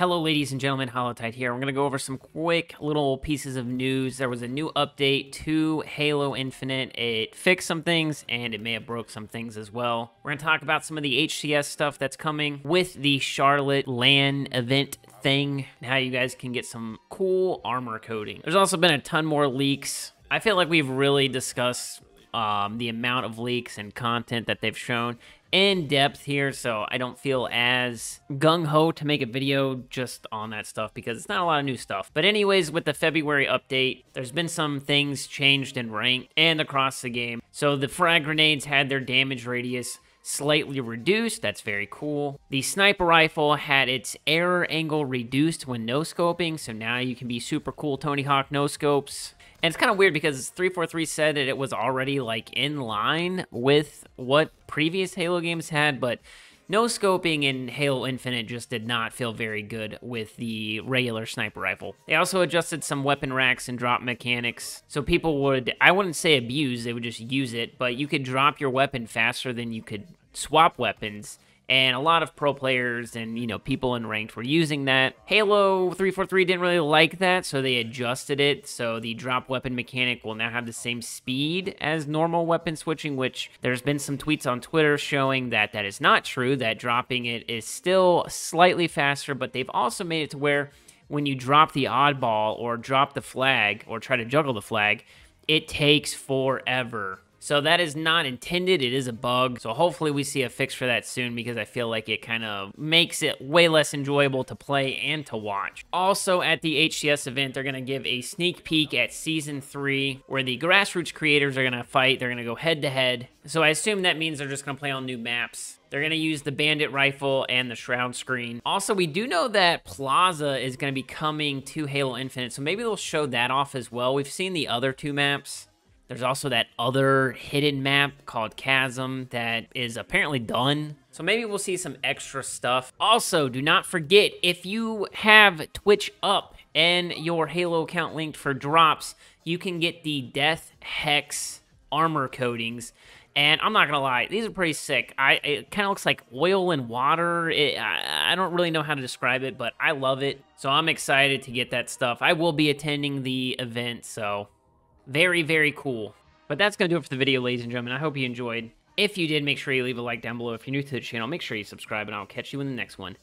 Hello, ladies and gentlemen, Hollowtide here. We're going to go over some quick little pieces of news. There was a new update to Halo Infinite. It fixed some things, and it may have broke some things as well. We're going to talk about some of the HCS stuff that's coming with the Charlotte LAN event thing, and how you guys can get some cool armor coating. There's also been a ton more leaks. I feel like we've really discussed um, the amount of leaks and content that they've shown in depth here, so I don't feel as gung ho to make a video just on that stuff because it's not a lot of new stuff. But, anyways, with the February update, there's been some things changed in rank and across the game. So, the frag grenades had their damage radius slightly reduced. That's very cool. The sniper rifle had its error angle reduced when no scoping, so now you can be super cool Tony Hawk no scopes. And it's kind of weird because 343 said that it was already like in line with what previous Halo games had, but no scoping in Halo Infinite just did not feel very good with the regular sniper rifle. They also adjusted some weapon racks and drop mechanics, so people would, I wouldn't say abuse, they would just use it, but you could drop your weapon faster than you could swap weapons and a lot of pro players and you know people in ranked were using that. Halo 343 didn't really like that, so they adjusted it so the drop weapon mechanic will now have the same speed as normal weapon switching, which there's been some tweets on Twitter showing that that is not true, that dropping it is still slightly faster, but they've also made it to where when you drop the oddball or drop the flag or try to juggle the flag, it takes forever so that is not intended. It is a bug. So hopefully we see a fix for that soon because I feel like it kind of makes it way less enjoyable to play and to watch. Also at the HCS event, they're to give a sneak peek at Season 3 where the Grassroots creators are to fight. They're to go head to head. So I assume that means they're just to play on new maps. They're going to use the Bandit Rifle and the Shroud Screen. Also, we do know that Plaza is going to be coming to Halo Infinite, so maybe they'll show that off as well. We've seen the other two maps. There's also that other hidden map called Chasm that is apparently done. So maybe we'll see some extra stuff. Also, do not forget, if you have Twitch up and your Halo account linked for drops, you can get the Death Hex armor coatings. And I'm not gonna lie, these are pretty sick. I it kind of looks like oil and water. It, I, I don't really know how to describe it, but I love it. So I'm excited to get that stuff. I will be attending the event, so very, very cool. But that's going to do it for the video, ladies and gentlemen. I hope you enjoyed. If you did, make sure you leave a like down below. If you're new to the channel, make sure you subscribe, and I'll catch you in the next one.